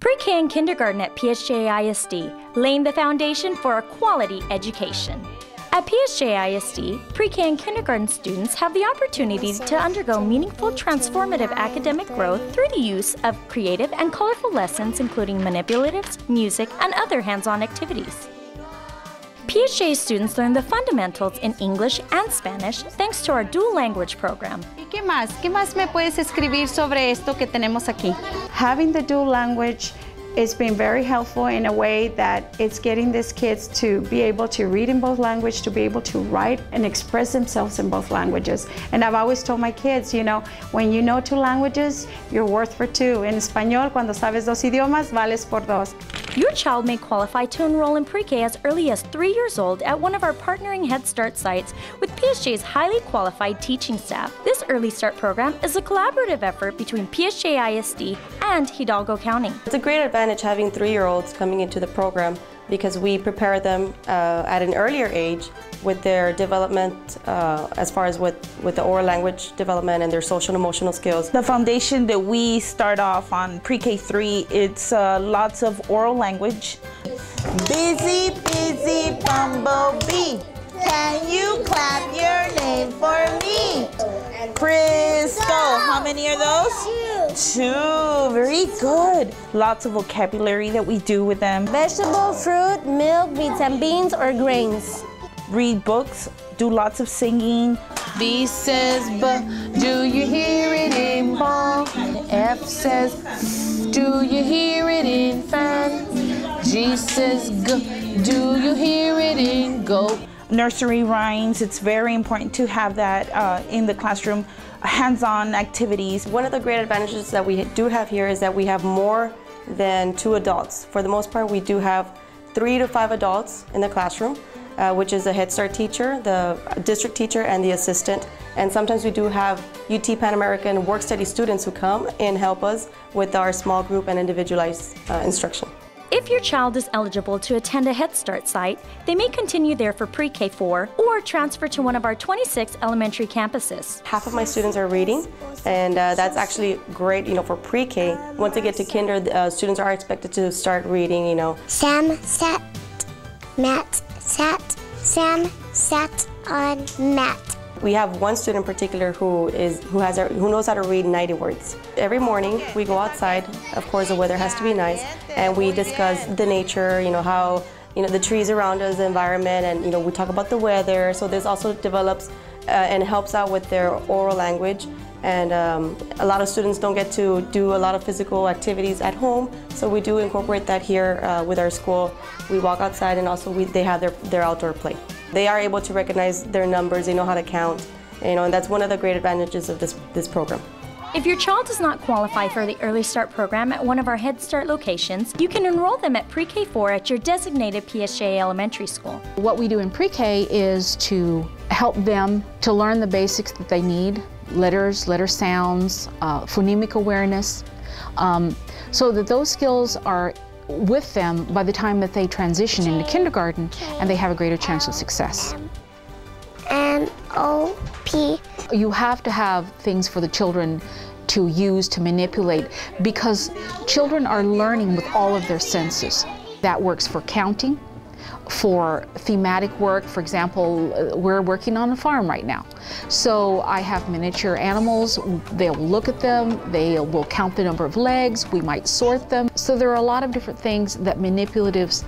Pre-K and kindergarten at PSJA ISD, laying the foundation for a quality education. At PSJA ISD, pre-K and kindergarten students have the opportunity to undergo meaningful transformative academic growth through the use of creative and colorful lessons including manipulatives, music, and other hands-on activities. PSJA students learn the fundamentals in English and Spanish thanks to our dual language program. ¿Y qué más? ¿Qué más me puedes escribir sobre esto que tenemos aquí? Having the dual language it's been very helpful in a way that it's getting these kids to be able to read in both languages, to be able to write and express themselves in both languages. And I've always told my kids, you know, when you know two languages, you're worth for two. En español, cuando sabes dos idiomas, vales por dos. Your child may qualify to enroll in pre-K as early as three years old at one of our partnering Head Start sites with PSJA's highly qualified teaching staff. This Early Start program is a collaborative effort between PSJA ISD and Hidalgo County. It's a great advantage having three-year-olds coming into the program because we prepare them uh, at an earlier age with their development uh, as far as with, with the oral language development and their social and emotional skills. The foundation that we start off on pre-K 3, it's uh, lots of oral language. Busy, busy bumblebee, can you clap your name for me? Crystal, how many are those? Two, very good. Lots of vocabulary that we do with them. Vegetable, fruit, milk, meats and beans, or grains. Read books, do lots of singing. B says B, do you hear it in ball? F says do you hear it in fan? G says G, do you hear it in go? Nursery rhymes, it's very important to have that uh, in the classroom. Hands-on activities. One of the great advantages that we do have here is that we have more than two adults. For the most part, we do have three to five adults in the classroom. Uh, which is a Head Start teacher, the district teacher, and the assistant. And sometimes we do have UT Pan American work study students who come and help us with our small group and individualized uh, instruction. If your child is eligible to attend a Head Start site, they may continue there for pre-K 4 or transfer to one of our 26 elementary campuses. Half of my students are reading, and uh, that's actually great, you know, for pre-K. Once they get to kinder, uh, students are expected to start reading, you know. Sam sat, Matt sat, Sam sat on mat. We have one student in particular who is who has who knows how to read 90 words. Every morning we go outside. Of course, the weather has to be nice, and we discuss the nature. You know how you know the trees around us, the environment, and you know we talk about the weather. So this also develops uh, and helps out with their oral language. And um, a lot of students don't get to do a lot of physical activities at home, so we do incorporate that here uh, with our school. We walk outside, and also we, they have their, their outdoor play. They are able to recognize their numbers, they know how to count, you know, and that's one of the great advantages of this, this program. If your child does not qualify for the Early Start program at one of our Head Start locations, you can enroll them at Pre-K 4 at your designated PSJA elementary school. What we do in Pre-K is to help them to learn the basics that they need, letters, letter sounds, uh, phonemic awareness, um, so that those skills are with them by the time that they transition into kindergarten and they have a greater chance of success. M O P. You have to have things for the children to use to manipulate because children are learning with all of their senses. That works for counting, for thematic work. For example, we're working on a farm right now. So I have miniature animals. They'll look at them. They will count the number of legs. We might sort them. So there are a lot of different things that manipulatives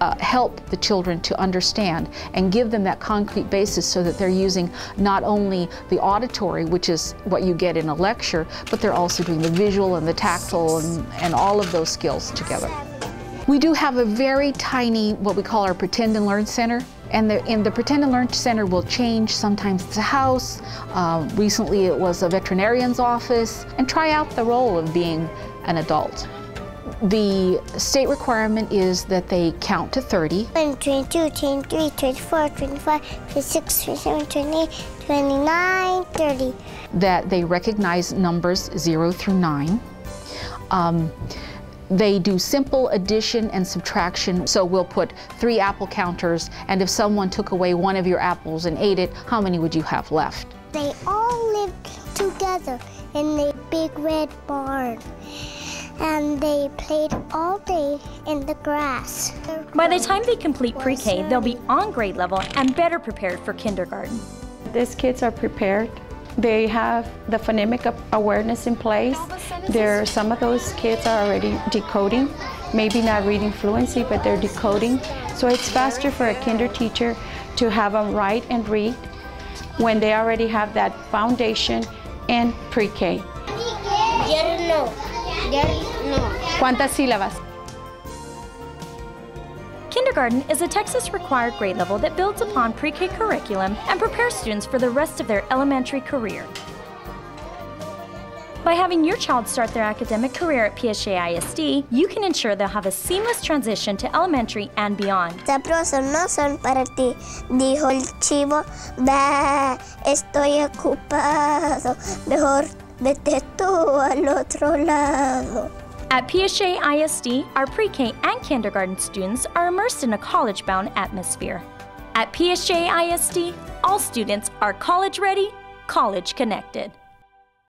uh, help the children to understand and give them that concrete basis so that they're using not only the auditory, which is what you get in a lecture, but they're also doing the visual and the tactile and, and all of those skills together. We do have a very tiny, what we call our Pretend and Learn Center. And the, and the Pretend and Learn Center will change. Sometimes it's a house. Uh, recently it was a veterinarian's office. And try out the role of being an adult. The state requirement is that they count to 30. 22, 23, 24, 25, 26, 27, 28, 29, 30. That they recognize numbers 0 through 9. Um, they do simple addition and subtraction. So we'll put three apple counters, and if someone took away one of your apples and ate it, how many would you have left? They all lived together in a big red barn. and they played all day in the grass. By the time they complete pre K, they'll be on grade level and better prepared for kindergarten. These kids are prepared. They have the phonemic awareness in place. There, some of those kids are already decoding, maybe not reading fluency, but they're decoding. So it's faster for a kinder teacher to have them write and read when they already have that foundation in pre-K. ¿Cuántas sílabas? Kindergarten is a Texas required grade level that builds upon pre K curriculum and prepares students for the rest of their elementary career. By having your child start their academic career at PSJA ISD, you can ensure they'll have a seamless transition to elementary and beyond. Sabrosos no son para ti, dijo el chivo. Bah, estoy ocupado. Mejor vete tú al otro lado. At PSJA ISD, our pre K and kindergarten students are immersed in a college bound atmosphere. At PSJA ISD, all students are college ready, college connected.